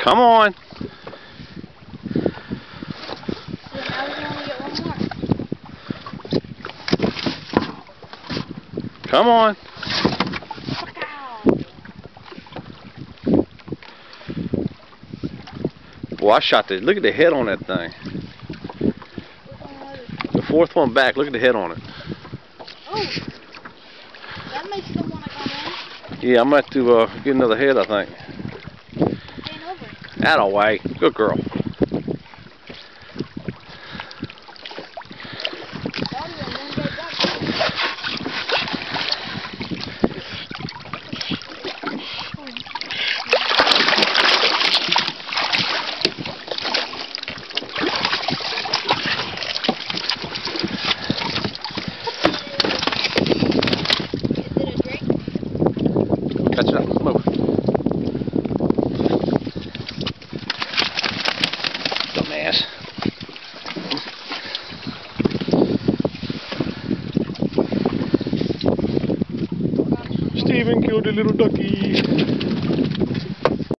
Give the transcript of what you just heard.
Come on. So now we can only get one more. Come on. Boy, I shot the. Look at the head on that thing. The fourth one back. Look at the head on it. Oh, that makes them want to come in. Yeah, I'm going to have to uh, get another head, I think. That away. Good girl. Catch it up. Move. Dumbass. Stephen killed a little ducky.